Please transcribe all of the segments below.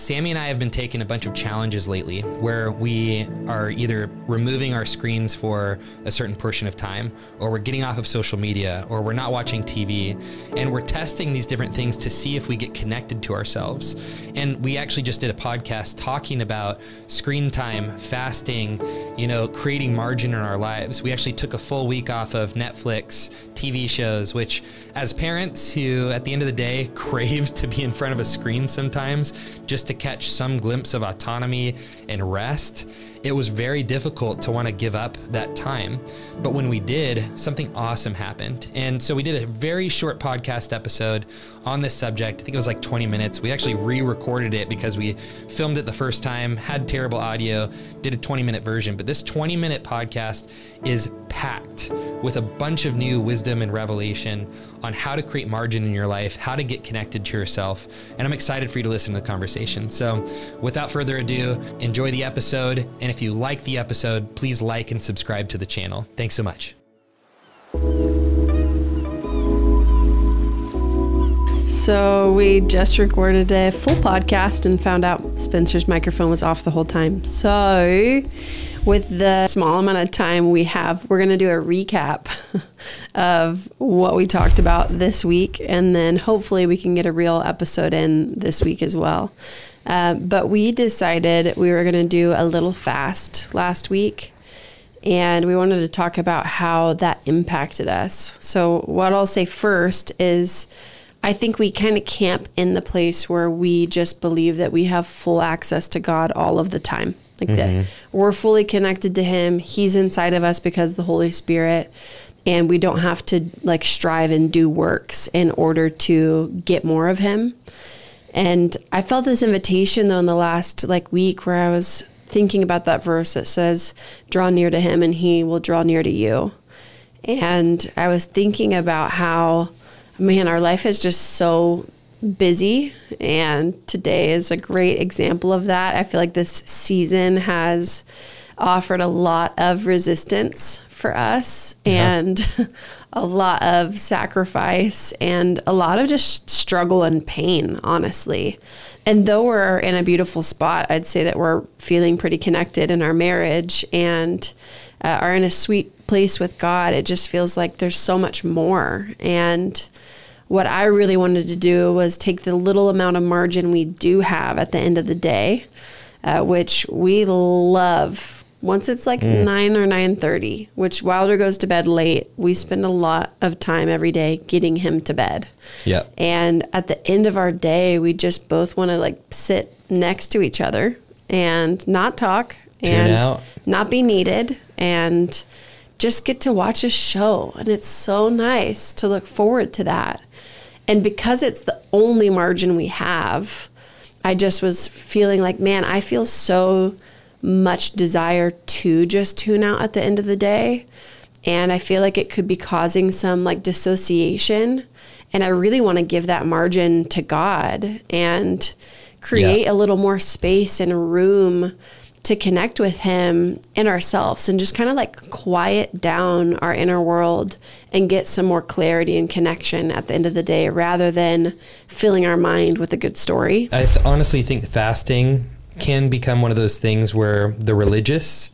Sammi and I have been taking a bunch of challenges lately where we are either removing our screens for a certain portion of time, or we're getting off of social media, or we're not watching TV. And we're testing these different things to see if we get connected to ourselves. And we actually just did a podcast talking about screen time, fasting, you know, creating margin in our lives. We actually took a full week off of Netflix, TV shows, which, as parents who at the end of the day crave to be in front of a screen sometimes, just to catch some glimpse of autonomy and rest, it was very difficult to want to give up that time. But when we did, something awesome happened. And so we did a very short podcast episode on this subject. I think it was like 20 minutes. We actually re recorded it because we filmed it the first time, had terrible audio, did a 20 minute version. But this 20 minute podcast is packed with a bunch of new wisdom and revelation on how to create margin in your life, how to get connected to yourself. And I'm excited for you to listen to the conversation. So without further ado, enjoy the episode. And if you like the episode, please like and subscribe to the channel. Thanks so much. So we just recorded a full podcast and found out Spencer's microphone was off the whole time. So with the small amount of time we have, we're going to do a recap of what we talked about this week, and then hopefully we can get a real episode in this week as well. Uh, but we decided we were going to do a little fast last week, and we wanted to talk about how that impacted us. So, what I'll say first is I think we kind of camp in the place where we just believe that we have full access to God all of the time. Like that we're fully connected to him. He's inside of us because the Holy Spirit and we don't have to like strive and do works in order to get more of him. And I felt this invitation though in the last like week where I was thinking about that verse that says, "Draw near to him and he will draw near to you." And I was thinking about how man, our life is just so busy and today is a great example of that. I feel like this season has offered a lot of resistance for us and a lot of sacrifice and a lot of just struggle and pain, honestly. And though we're in a beautiful spot, I'd say that we're feeling pretty connected in our marriage and uh, are in a sweet place with God. It just feels like there's so much more. And what I really wanted to do was take the little amount of margin we do have at the end of the day, uh, which we love. Once it's like mm. nine or nine thirty, which Wilder goes to bed late, we spend a lot of time every day getting him to bed. Yeah. And at the end of our day, we just both want to like sit next to each other and not talk Tune and out. not be needed and just get to watch a show. And it's so nice to look forward to that. And because it's the only margin we have, I just was feeling like, man, I feel so much desire to just tune out at the end of the day. And I feel like it could be causing some like dissociation. And I really want to give that margin to God and create a little more space and room to connect with Him and ourselves and just kind of like quiet down our inner world and get some more clarity and connection at the end of the day rather than filling our mind with a good story. I th- honestly think fasting can become one of those things where the religious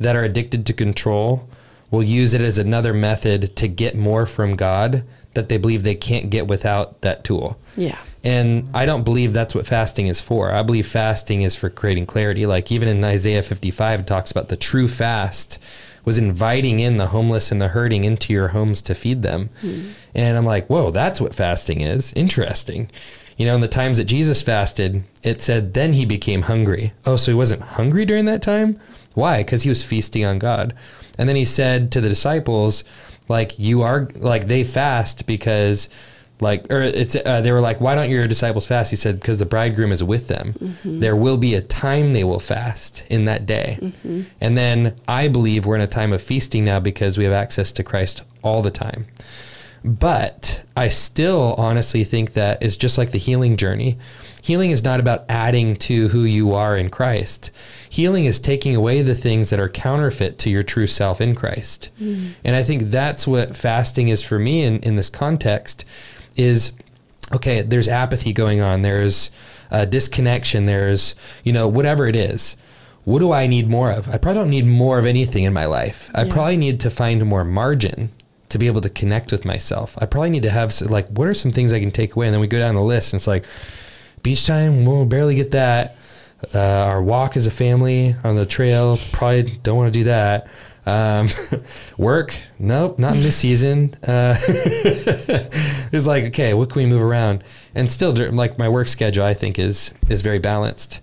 that are addicted to control will use it as another method to get more from God that they believe they can't get without that tool. Yeah. And I don't believe that's what fasting is for. I believe fasting is for creating clarity. Like even in Isaiah 55, it talks about the true fast was inviting in the homeless and the hurting into your homes to feed them. Hmm. And I'm like, whoa, that's what fasting is. Interesting. You know, in the times that Jesus fasted, it said then he became hungry. Oh, so he wasn't hungry during that time? Why? Because he was feasting on God. And then he said to the disciples, like, you are, like, they fast because like or it's uh, they were like why don't your disciples fast he said because the bridegroom is with them there will be a time they will fast in that day and then i believe we're in a time of feasting now because we have access to christ all the time but i still honestly think that is just like the healing journey healing is not about adding to who you are in christ healing is taking away the things that are counterfeit to your true self in christ and i think that's what fasting is for me in, in this context is okay there's apathy going on there's uh, disconnection. There's, you know, whatever it is. What do I need more of? I probably don't need more of anything in my life. I Yeah. probably need to find more margin to be able to connect with myself. I probably need to have like, what are some things I can take away? And then we go down the list, and it's like, beach time, we'll barely get that. Uh, our walk as a family on the trail, probably don't want to do that. Um, work, nope, not in this season. Uh, there's like, okay, what can we move around? And still, like my work schedule, I think is is very balanced.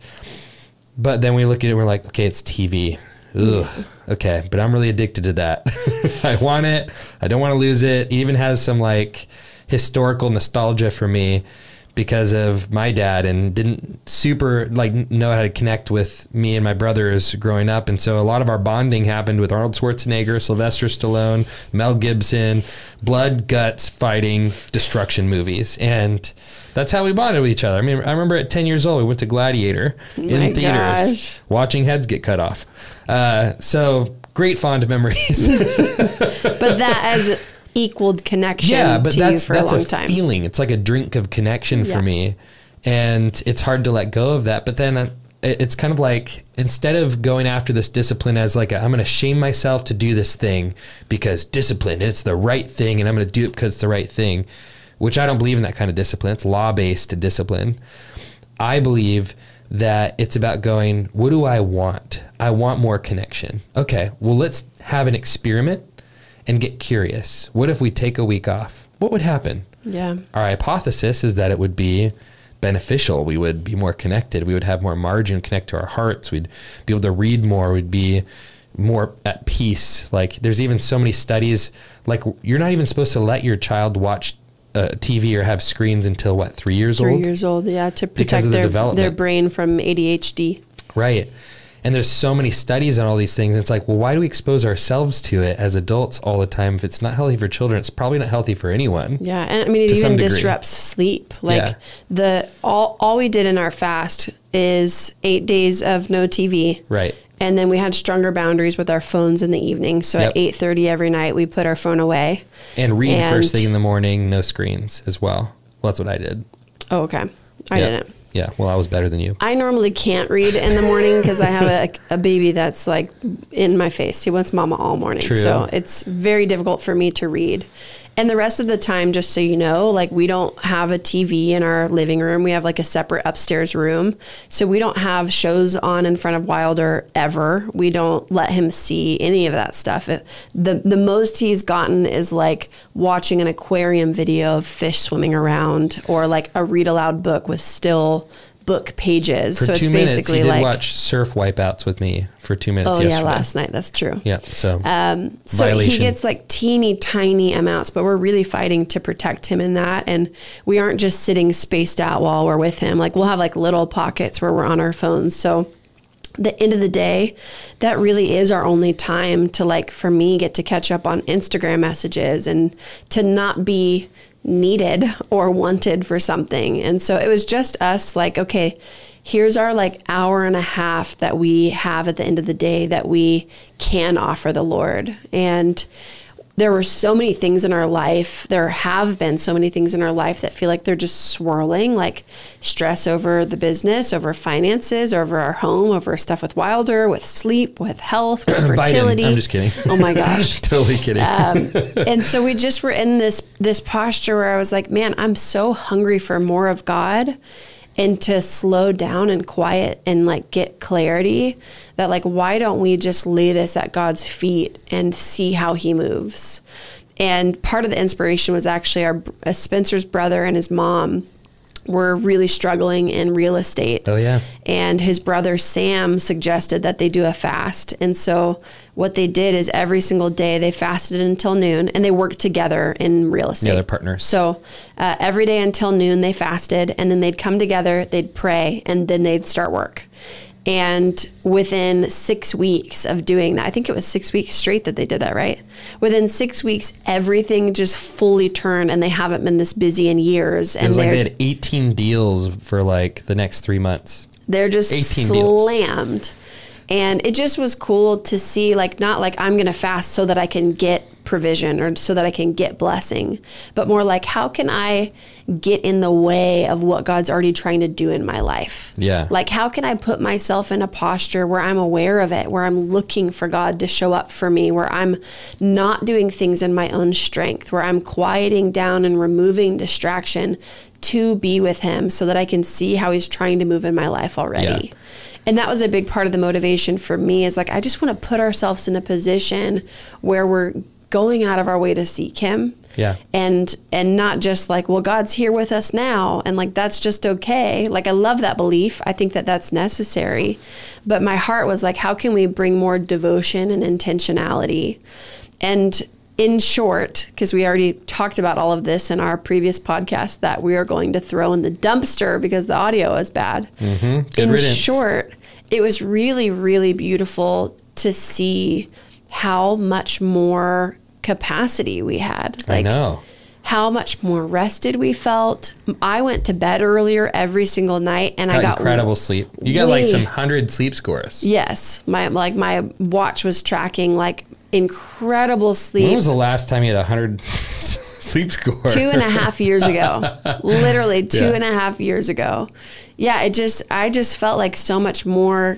But then we look at it, we're like, okay, it's TV. Ugh. Okay, but I'm really addicted to that. I want it. I don't want to lose it. It even has some like historical nostalgia for me because of my dad and didn't super like know how to connect with me and my brothers growing up and so a lot of our bonding happened with Arnold Schwarzenegger, Sylvester Stallone, Mel Gibson, blood guts fighting destruction movies and that's how we bonded with each other. I mean, I remember at 10 years old, we went to Gladiator in theaters, gosh. watching heads get cut off. Uh, so great fond memories. But that has equaled connection yeah, but that's that's a a, time. feeling. It's like a drink of connection Yeah. for me, and it's hard to let go of that. But then uh, it- it's kind of like instead of going after this discipline as like i am I'm going to shame myself to do this thing because discipline it's the right thing, and I'm going to do it because it's the right thing, which I don't believe in that kind of discipline. It's law based discipline. I believe that it's about going, what do I want? I want more connection. Okay, well, let's have an experiment and get curious. What if we take a week off? What would happen? Yeah. Our hypothesis is that it would be beneficial. We would be more connected. We would have more margin connect to our hearts. We'd be able to read more. We'd be more at peace. Like there's even so many studies. Like you're not even supposed to let your child watch uh, TV or have screens until what three years Three old. years old, yeah, to protect the their, their brain from ADHD. Right. And there's so many studies on all these things. It's like, well, why do we expose ourselves to it as adults all the time? If it's not healthy for children, it's probably not healthy for anyone. Yeah, and I mean it even disrupts sleep. Like Yeah. the all all we did in our fast is eight days of no TV. Right. And then we had stronger boundaries with our phones in the evening. So Yep. at eight thirty every night we put our phone away. And read first thing in the morning, no screens as well. Well, that's what I did. Oh, okay. I Yeah. didn't. Yeah. Well, I was better than you. I normally can't read in the morning because I have a, a baby that's like in my face. He wants mama all morning. True. So it's very difficult for me to read. And the rest of the time, just so you know, like we don't have a TV in our living room. We have like a separate upstairs room. So we don't have shows on in front of Wilder ever. We don't let him see any of that stuff. It, the, the most he's gotten is like watching an aquarium video of fish swimming around or like a read aloud book with still book pages. For so it's minutes, basically he did like, watch surf wipeouts with me for two minutes oh yesterday. yeah, last night. That's true. Yeah. So Um, so Violation. he gets like teeny tiny amounts, but we're really fighting to protect him in that. And we aren't just sitting spaced out while we're with him. Like we'll have like little pockets where we're on our phones. So the end of the day, that really is our only time to like for me get to catch up on Instagram messages and to not be needed or wanted for something. And so it was just us like, okay, here's our like hour and a half that we have at the end of the day that we can offer the Lord. And there were so many things in our life. There have been so many things in our life that feel like they're just swirling, like stress over the business, over finances, over our home, over stuff with Wilder, with sleep, with health, with Biden. fertility. I'm just kidding. Oh my gosh. totally kidding. Um, and so we just were in this this posture where I was like, man, I'm so hungry for more of God and to slow down and quiet and like get clarity that like why don't we just lay this at God's feet and see how he moves. And part of the inspiration was actually our uh, Spencer's brother and his mom were really struggling in real estate oh yeah. and his brother Sam suggested that they do a fast. And so what they did is every single day they fasted until noon and they worked together in real estate. Yeah, they're partners. So uh, every day until noon they fasted and then they'd come together, they'd pray, and then they'd start work. And within six weeks of doing that, I think it was six weeks straight that they did that, right? Within six weeks, everything just fully turned, and they haven't been this busy in years. It And was like they're had 18 deals for like the next three months. they're just 18 deals. slammed. And it just was cool to see, like, not like I'm going to fast so that I can get provision or so that I can get blessing, but more like how can I get in the way of what God's already trying to do in my life? Yeah. Like how can I put myself in a posture where I'm aware of it, where I'm looking for God to show up for me, where I'm not doing things in my own strength, where I'm quieting down and removing distraction to be with him so that I can see how he's trying to move in my life already. Yeah. And that was a big part of the motivation for me is like I just want to put ourselves in a position where we're going out of our way to seek him. Yeah. And and not just like, well, God's here with us now and like that's just okay. Like I love that belief. I think that that's necessary. But my heart was like how can we bring more devotion and intentionality? And in short, because we already talked about all of this in our previous podcast, that we are going to throw in the dumpster because the audio is bad. Mm-hmm. In riddance. short, it was really, really beautiful to see how much more capacity we had. I know. How much more rested we felt. I went to bed earlier every single night, and I Got got incredible sleep. You got like some hundred sleep scores. Yes, my like my watch was tracking like incredible sleep. When was the last time you had a hundred sleep score? two and a half years ago literally two Yeah. and a half years ago yeah it just i just felt like so much more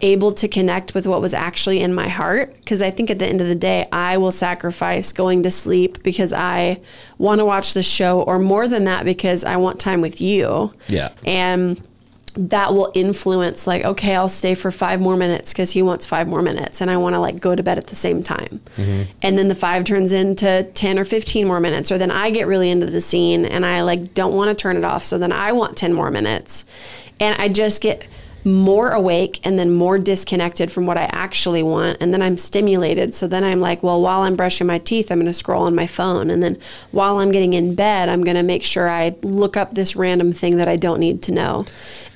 able to connect with what was actually in my heart because i think at the end of the day i will sacrifice going to sleep because i want to watch the show or more than that because i want time with you. Yeah. and that will influence like okay i'll stay for five more minutes because he wants five more minutes and i want to like go to bed at the same time. Mm-hmm. And then the five turns into 10 or 15 more minutes or then i get really into the scene and i like don't want to turn it off so then i want 10 more minutes. And i just get more awake and then more disconnected from what I actually want. And then I'm stimulated. So then I'm like, well, while I'm brushing my teeth, I'm going to scroll on my phone. And then while I'm getting in bed, I'm going to make sure I look up this random thing that I don't need to know.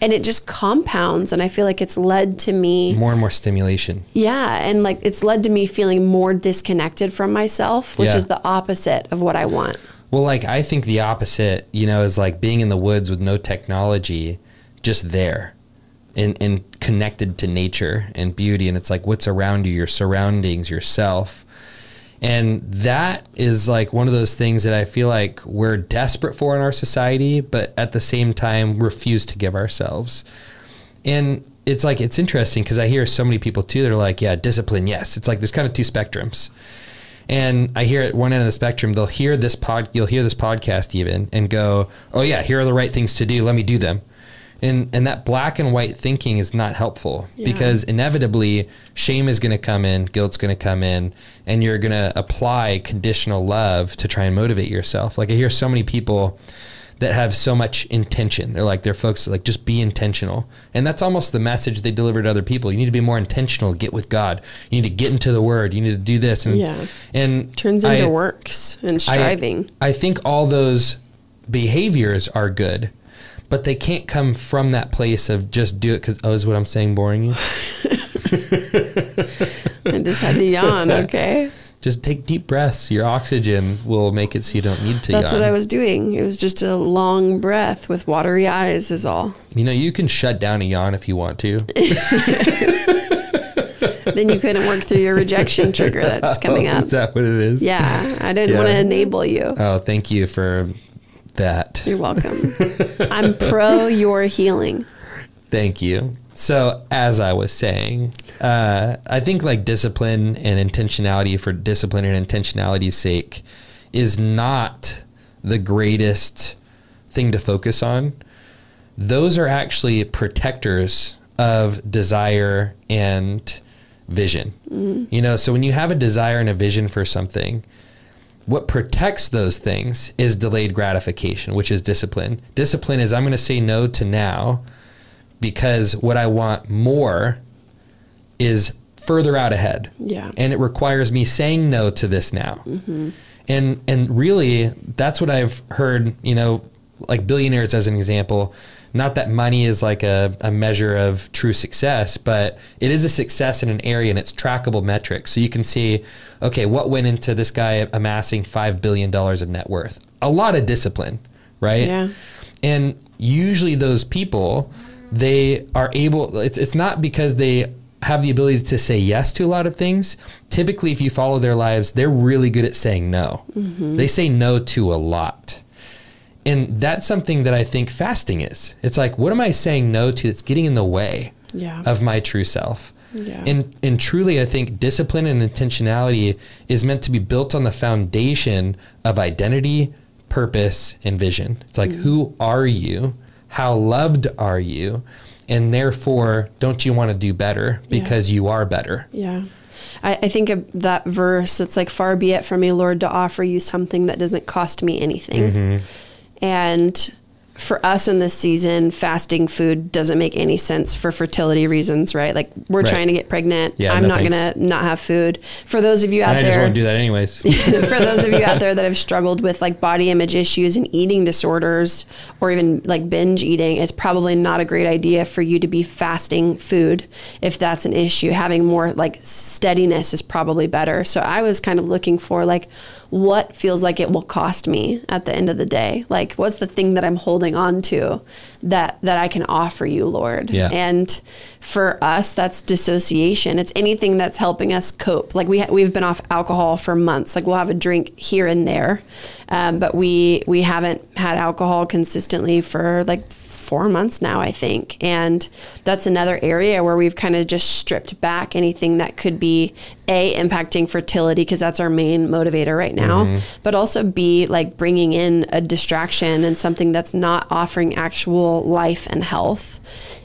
And it just compounds. And I feel like it's led to me. More and more stimulation. Yeah. And like it's led to me feeling more disconnected from myself, which Yeah. is the opposite of what I want. Well, like I think the opposite, you know, is like being in the woods with no technology, just there and, and connected to nature and beauty. And it's like what's around you, your surroundings, yourself. And that is like one of those things that I feel like we're desperate for in our society, but at the same time refuse to give ourselves. And it's like, it's interesting because I hear so many people too that are like, yeah, discipline, yes. It's like there's kind of two spectrums. And I hear at one end of the spectrum, they'll hear this pod, you'll hear this podcast even and go, oh yeah, here are the right things to do. Let me do them. And, and that black and white thinking is not helpful Yeah. because inevitably shame is going to come in, guilt's going to come in, and you're going to apply conditional love to try and motivate yourself. Like I hear so many people that have so much intention. They're like, they're folks like, just be intentional. And that's almost the message they deliver to other people. You need to be more intentional, get with God. You need to get into the word. You need to do this. And, Yeah. and Turns into I- works and I- striving. I, think all those behaviors are good, but they can't come from that place of just do it because, oh, is what I'm saying boring you? I just had to yawn. Okay. Just take deep breaths. Your oxygen will make it so you don't need to That's yawn. what I was doing. It was just a long breath with watery eyes, is all. you know, you can shut down a yawn if you want to. then you couldn't work through your rejection trigger that's coming up. Is that what it is? Yeah, I didn't Yeah. want to enable you. Oh, thank you for that. You're welcome. I'm pro your healing. Thank you. So, as I was saying, uh, I think like discipline and intentionality for discipline and intentionality's sake is not the greatest thing to focus on. Those are actually protectors of desire and vision. You know, so when you have a desire and a vision for something, what protects those things is delayed gratification, which is discipline. Discipline is I'm going to say no to now because what I want more is further out ahead. Yeah. And it requires me saying no to this now. Mm-hmm. And and really that's what I've heard, you know, like billionaires as an example, not that money is like a, a measure of true success, but it is a success in an area and it's trackable metrics. So you can see, okay, what went into this guy amassing $5 billion of net worth? A lot of discipline, right? Yeah. And usually those people, they are able, it's, it's not because they have the ability to say yes to a lot of things. Typically, if you follow their lives, they're really good at saying no. Mm-hmm. They say no to a lot. And that's something that I think fasting is. It's like, what am I saying no to that's getting in the way Yeah. of my true self? Yeah. And and truly I think discipline and intentionality is meant to be built on the foundation of identity, purpose, and vision. It's like who are you? How loved are you? And therefore, don't you want to do better Yeah. because you are better? Yeah. I, I think of that verse, it's like, far be it from me, Lord, to offer you something that doesn't cost me anything. Mm-hmm. And for us in this season, fasting food doesn't make any sense for fertility reasons, right? Like we're Right. trying to get pregnant. Yeah, I'm no not thanks. to not have food. For those of you out I just there, want to do that anyways. for those of you out there that have struggled with like body image issues and eating disorders or even like binge eating, it's probably not a great idea for you to be fasting food if that's an issue. Having more like steadiness is probably better. So I was kind of looking for like what feels like it will cost me at the end of the day. Like what's the thing that I'm holding on to that that I can offer you, Lord. Yeah. And for us, that's dissociation. It's anything that's helping us cope. Like we ha- we've been off alcohol for months. Like we'll have a drink here and there, um, but we we haven't had alcohol consistently for like four months now, I think. And that's another area where we've kind of just stripped back anything that could be a impacting fertility because that's our main motivator right now, mm-hmm. but also b like bringing in a distraction and something that's not offering actual life and health.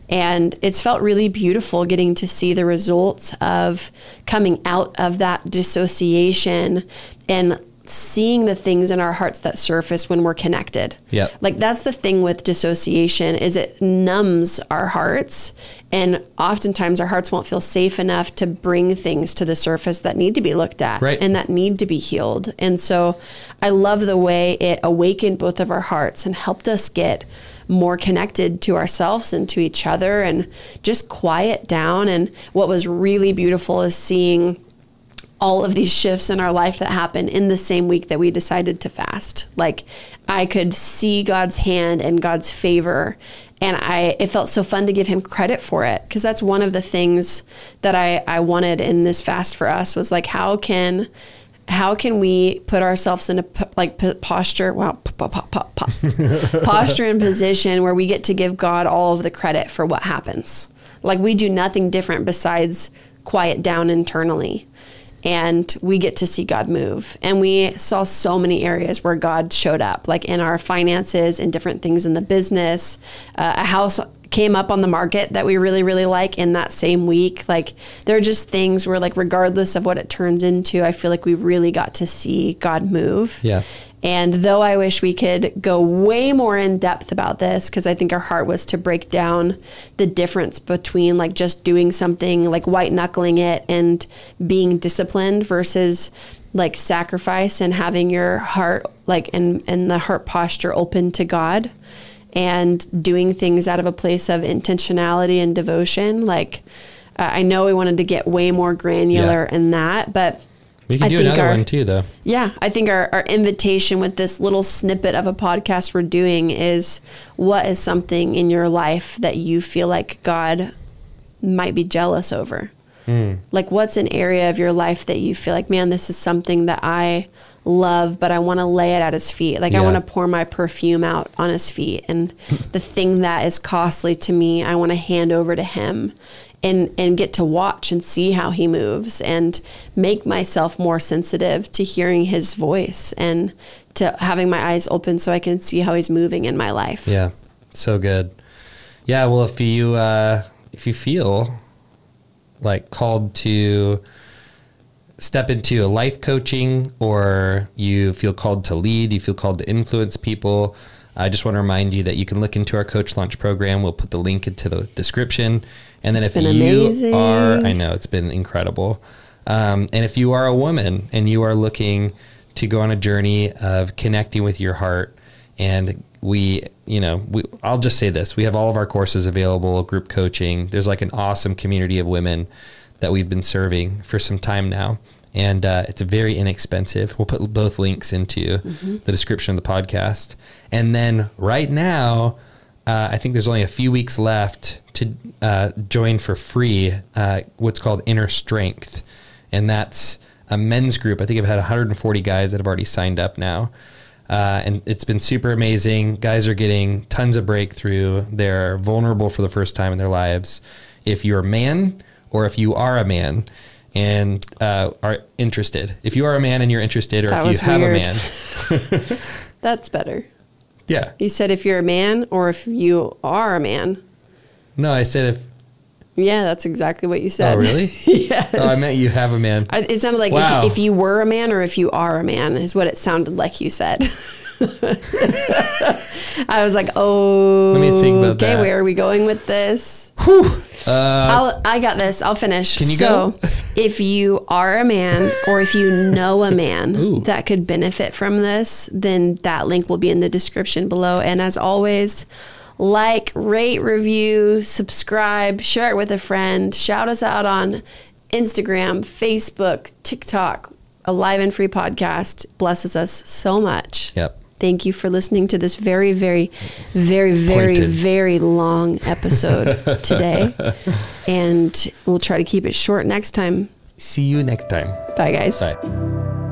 And it's felt really beautiful getting to see the results of coming out of that dissociation and seeing the things in our hearts that surface when we're connected. Yep. Like that's the thing with dissociation is it numbs our hearts and oftentimes our hearts won't feel safe enough to bring things to the surface that need to be looked at Right. and that need to be healed. And so I love the way it awakened both of our hearts and helped us get more connected to ourselves and to each other and just quiet down and what was really beautiful is seeing all of these shifts in our life that happened in the same week that we decided to fast. Like I could see God's hand and God's favor and I it felt so fun to give him credit for it because that's one of the things that I I wanted in this fast for us was like how can how can we put ourselves in a like posture wow posture and position where we get to give God all of the credit for what happens like we do nothing different besides quiet down internally and we get to see God move. And we saw so many areas where God showed up, like in our finances and different things in the business. Uh, a house came up on the market that we really, really like in that same week. Like there are just things where, like, regardless of what it turns into, I feel like we really got to see God move. Yeah. And though I wish we could go way more in depth about this, because I think our heart was to break down the difference between like just doing something like white knuckling it and being disciplined versus like sacrifice and having your heart like and and the heart posture open to God and doing things out of a place of intentionality and devotion. Like uh, I know we wanted to get way more granular in that, but We can I do another our- one too, though. yeah, I think our, our invitation with this little snippet of a podcast we're doing is what is something in your life that you feel like God might be jealous over? Hmm. Like, what's an area of your life that you feel like, man, this is something that I love, but I want to lay it at his feet? Like, I want to pour my perfume out on his feet. And the thing that is costly to me, I want to hand over to him and and get to watch and see how he moves and make myself more sensitive to hearing his voice and to having my eyes open so I can see how he's moving in my life. Yeah, so good. Yeah, well, if you uh, if you feel like called to step into a life coaching, or you feel called to lead, you feel called to influence people, I just want to remind you that you can look into our coach launch program. We'll put the link into the description, and then It's if you amazing. are, I know it's been incredible. Um, and if you are a woman and you are looking to go on a journey of connecting with your heart, and we, you know, we, I'll just say this: we have all of our courses available, group coaching. There's like an awesome community of women that we've been serving for some time now, and uh, it's very inexpensive. We'll put both links into the description of the podcast, and then right now. uh, I think there's only a few weeks left to uh, join for free uh, what's called Inner Strength. And that's a men's group. I think I've had 140 guys that have already signed up now. Uh, and it's been super amazing. Guys are getting tons of breakthrough. They're vulnerable for the first time in their lives. If you're a man or if you are a man and uh, are interested, if you are a man and you're interested, or That if you have weird. a man, That's better. yeah. You said if you're a man or if you are a man. No, I said if. Yeah, that's exactly what you said. Oh, really? yes. Oh, I meant you have a man. I, it sounded like Wow. if, if you were a man or if you are a man is what it sounded like you said. I was like, oh, Let me think about okay, that. where are we going with this? Uh, I'll, I got this. I'll finish. Can you so, go? if you are a man or if you know a man Ooh. that could benefit from this, then that link will be in the description below. And as always, like, rate, review, subscribe, share it with a friend, shout us out on Instagram, Facebook, TikTok. Alive and Free podcast blesses us so much. Yep. Thank you for listening to this very, very, very, very, Pointed. very long episode today. And we'll try to keep it short next time. see you next time. Bye, guys. Bye.